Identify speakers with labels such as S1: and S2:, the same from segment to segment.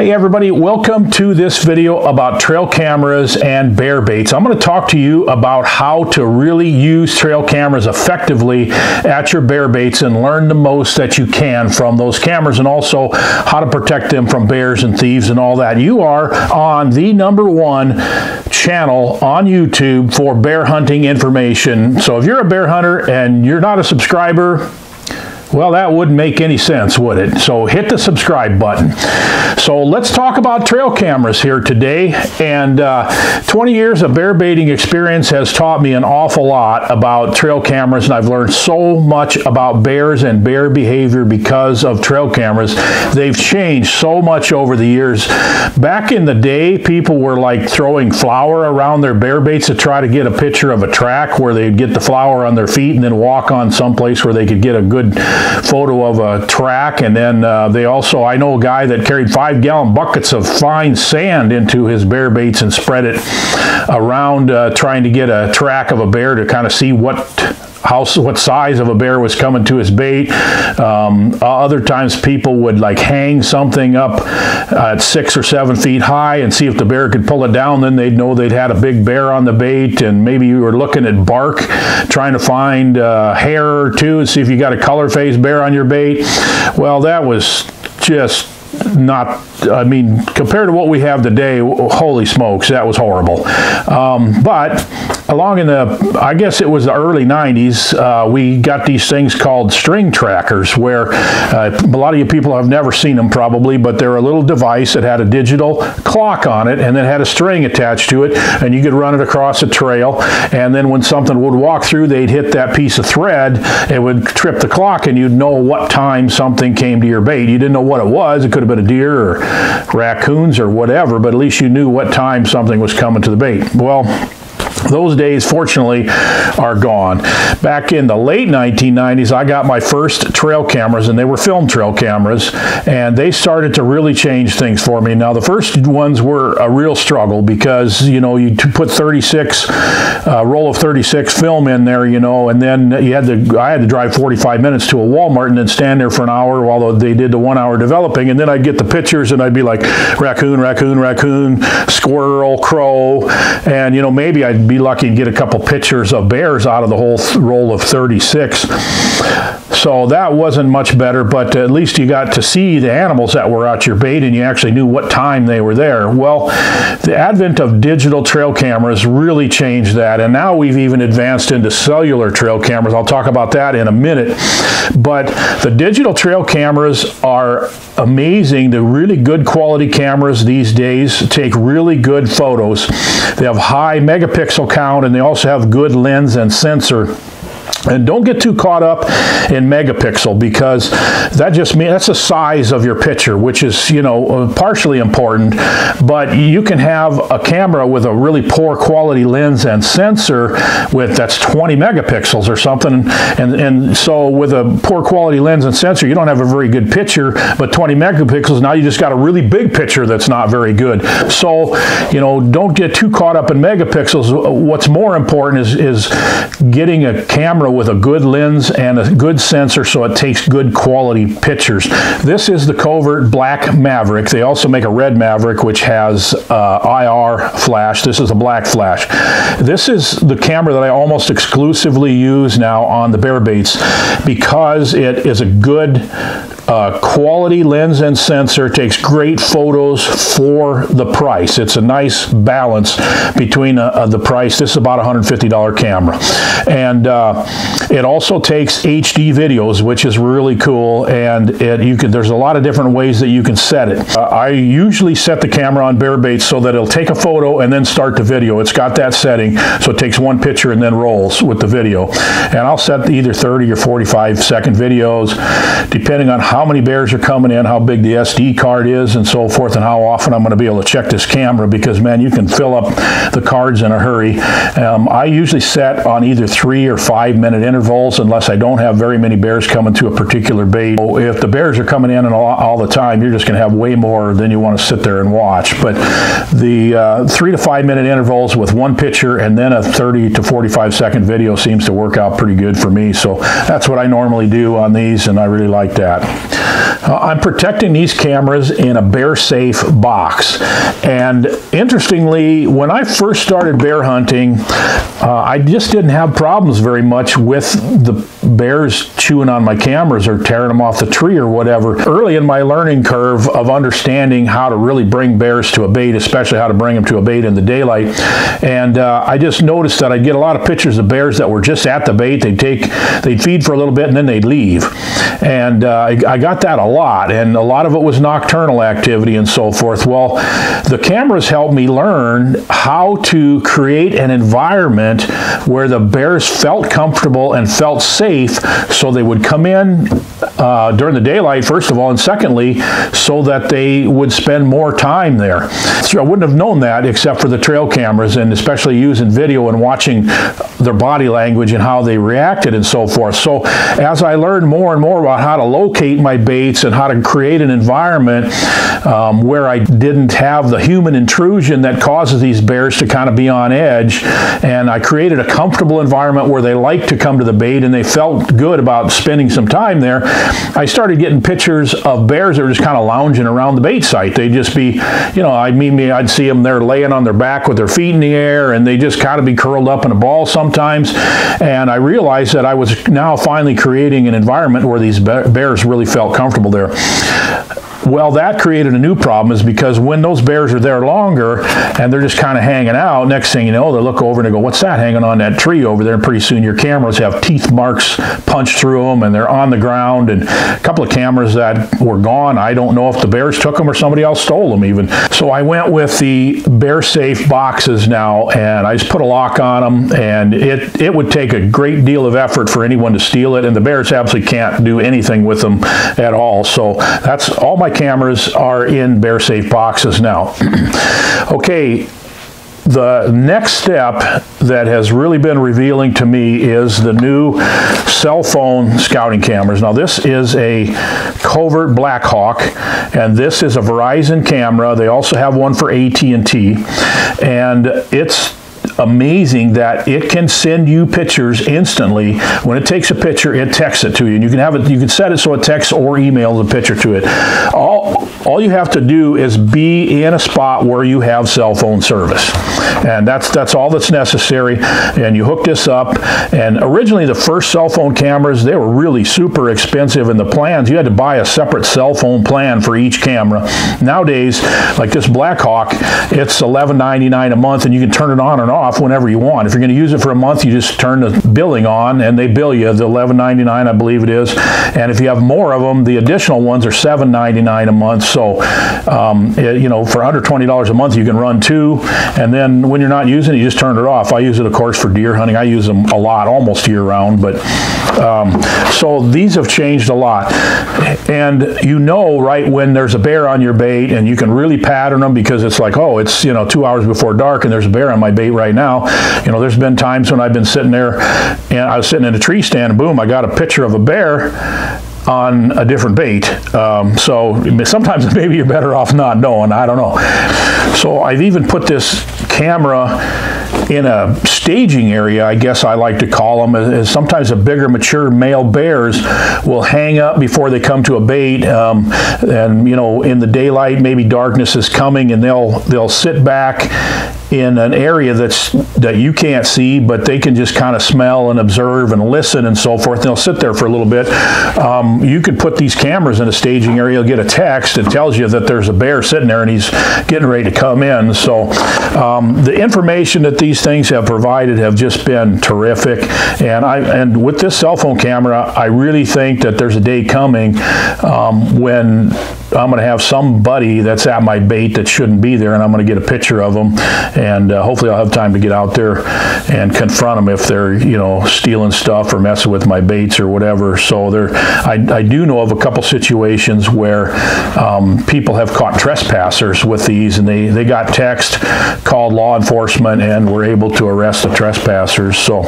S1: Hey everybody, welcome to this video about trail cameras and bear baits. I'm going to talk to you about how to really use trail cameras effectively at your bear baits and learn the most that you can from those cameras and also how to protect them from bears and thieves and all that. You are on the number one channel on YouTube for bear hunting information. So if you're a bear hunter and you're not a subscriber, well, that wouldn't make any sense, would it? So hit the subscribe button. So let's talk about trail cameras here today. And uh, 20 years of bear baiting experience has taught me an awful lot about trail cameras, and I've learned so much about bears and bear behavior because of trail cameras. They've changed so much over the years. Back in the day, people were like throwing flour around their bear baits to try to get a picture of a track where they'd get the flour on their feet and then walk on someplace where they could get a good photo of a track. And then uh, they also, I know a guy that carried five gallon buckets of fine sand into his bear baits and spread it around uh, trying to get a track of a bear to kind of see what how what size of a bear was coming to his bait. Um, other times people would like hang something up at six or seven feet high and see if the bear could pull it down. Then they'd know they'd had a big bear on the bait. And maybe you were looking at bark, trying to find uh, hair or two and see if you got a color phase bear on your bait. Well, that was just not I mean, compared to what we have today, holy smokes, that was horrible. Um, but along in the, I guess it was the early 90s, uh, we got these things called string trackers, where uh, a lot of you people have never seen them probably, but they're a little device that had a digital clock on it and then had a string attached to it, and you could run it across a trail. And then when something would walk through, they'd hit that piece of thread, it would trip the clock, and you'd know what time something came to your bait. You didn't know what it was, it could have been a deer or raccoons or whatever, but at least you knew what time something was coming to the bait. Well, those days, fortunately, are gone. Back in the late 1990s, I got my first trail cameras, and they were film trail cameras, and they started to really change things for me. Now, the first ones were a real struggle because, you know, you put 36, uh, roll of 36 film in there, you know, and then you had to, I had to drive 45 minutes to a Walmart and then stand there for an hour while they did the one hour developing, and then I'd get the pictures and I'd be like, raccoon, raccoon, raccoon, squirrel, crow, and, you know, maybe I'd be lucky and get a couple pictures of bears out of the whole roll of 36. So that wasn't much better, but at least you got to see the animals that were at your bait and you actually knew what time they were there. Well, the advent of digital trail cameras really changed that, and now we've even advanced into cellular trail cameras. I'll talk about that in a minute. But the digital trail cameras are amazing. They're really good quality cameras these days, take really good photos. They have high megapixel count and they also have good lens and sensor and don't get too caught up in megapixel because that just means that's the size of your picture, which is, you know, uh, partially important. But you can have a camera with a really poor quality lens and sensor with that's 20 megapixels or something. And, and so with a poor quality lens and sensor, you don't have a very good picture, but 20 megapixels, now you just got a really big picture that's not very good. So, you know, don't get too caught up in megapixels. What's more important is, is getting a camera with a good lens and a good sensor so it takes good quality pictures. This is the Covert Black Maverick. They also make a red Maverick which has uh, IR flash. This is a black flash. This is the camera that I almost exclusively use now on the bear baits because it is a good uh, quality lens and sensor takes great photos for the price. It's a nice balance between uh, uh the price. This is about a $150 camera. And uh, it also takes HD videos, which is really cool. And it, you can, there's a lot of different ways that you can set it. Uh, I usually set the camera on bear baits so that it'll take a photo and then start the video. It's got that setting, so it takes one picture and then rolls with the video. And I'll set either 30 or 45 second videos, depending on how how many bears are coming in, how big the SD card is, and so forth, and how often I'm going to be able to check this camera because, man, you can fill up the cards in a hurry. Um, I usually set on either three or five minute intervals unless I don't have very many bears coming to a particular bait. If the bears are coming in all, all the time, you're just going to have way more than you want to sit there and watch. But the uh, three to five minute intervals with one picture and then a 30 to 45 second video seems to work out pretty good for me. So that's what I normally do on these, and I really like that. Uh, I'm protecting these cameras in a bear safe box. And interestingly, when I first started bear hunting, uh, I just didn't have problems very much with the bears chewing on my cameras or tearing them off the tree or whatever. Early in my learning curve of understanding how to really bring bears to a bait, especially how to bring them to a bait in the daylight, and uh, I just noticed that I'd get a lot of pictures of bears that were just at the bait. They'd take, they'd feed for a little bit and then they'd leave. And uh, I, I got that a lot, and a lot of it was nocturnal activity and so forth. Well, the cameras helped me learn how to create an environment where the bears felt comfortable and felt safe so they would come in uh, during the daylight, first of all, and secondly, so that they would spend more time there. So I wouldn't have known that except for the trail cameras and especially using video and watching their body language and how they reacted and so forth. So as I learned more and more about how to locate my baits and how to create an environment um, where I didn't have the human intrusion that causes these bears to kind of be on edge, and I created a comfortable environment where they liked to come to the bait and they felt good about spending some time there, I started getting pictures of bears that were just kind of lounging around the bait site. They'd just be, you know, I mean, me, I'd see them there laying on their back with their feet in the air, and they just kind of be curled up in a ball sometimes. And I realized that I was now finally creating an environment where these bears really felt comfortable there. Well, that created a new problem is because when those bears are there longer and they're just kind of hanging out, next thing you know, they look over and they go, what's that hanging on that tree over there? And pretty soon your cameras have teeth marks punched through them and they're on the ground and a couple of cameras that were gone. I don't know if the bears took them or somebody else stole them even. So I went with the bear safe boxes now and I just put a lock on them and it, it would take a great deal of effort for anyone to steal it and the bears absolutely can't do anything with them at all. So that's all my cameras are in bear safe boxes now. okay, the next step that has really been revealing to me is the new cell phone scouting cameras. Now this is a covert Blackhawk and this is a Verizon camera. They also have one for AT&T and it's amazing that it can send you pictures instantly. When it takes a picture, it texts it to you. And you can have it, you can set it so it texts or emails a picture to it. All, all you have to do is be in a spot where you have cell phone service. And that's that's all that's necessary. And you hook this up. And originally the first cell phone cameras, they were really super expensive in the plans. You had to buy a separate cell phone plan for each camera. Nowadays, like this Blackhawk, it's $11.99 a month and you can turn it on and off off whenever you want. If you're going to use it for a month, you just turn the billing on and they bill you the $11.99, I believe it is. And if you have more of them, the additional ones are $7.99 a month. So, um, it, you know, for under $20 a month, you can run two. And then when you're not using it, you just turn it off. I use it, of course, for deer hunting. I use them a lot, almost year round. But um, so these have changed a lot. And you know right when there's a bear on your bait and you can really pattern them because it's like, oh, it's, you know, two hours before dark and there's a bear on my bait right now. You know, there's been times when I've been sitting there and I was sitting in a tree stand and boom, I got a picture of a bear on a different bait. Um, so sometimes maybe you're better off not knowing. I don't know. So I've even put this camera in a staging area, I guess I like to call them, is sometimes a bigger mature male bears will hang up before they come to a bait, um, and you know in the daylight maybe darkness is coming, and they'll they'll sit back in an area that's that you can't see, but they can just kind of smell and observe and listen and so forth. And they'll sit there for a little bit. Um, you can put these cameras in a staging area. You'll get a text that tells you that there's a bear sitting there and he's getting ready to come in. So um, the information that these things have provided have just been terrific. And I and with this cell phone camera, I really think that there's a day coming um, when I'm going to have somebody that's at my bait that shouldn't be there, and I'm going to get a picture of them, and uh, hopefully I'll have time to get out there and confront them if they're you know stealing stuff or messing with my baits or whatever. So there, I, I do know of a couple situations where um, people have caught trespassers with these, and they they got text, called law enforcement, and were able to arrest the trespassers. So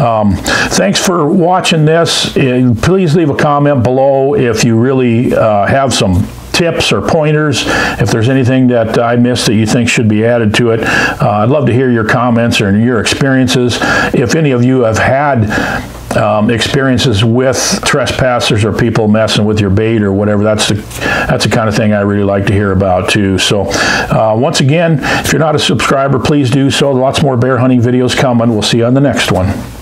S1: um, thanks for watching this. Please leave a comment below if you really uh, have some tips or pointers, if there's anything that I missed that you think should be added to it, uh, I'd love to hear your comments or your experiences. If any of you have had um, experiences with trespassers or people messing with your bait or whatever. That's the that's the kind of thing I really like to hear about too. So uh, once again, if you're not a subscriber, please do so. Lots more bear hunting videos coming. We'll see you on the next one.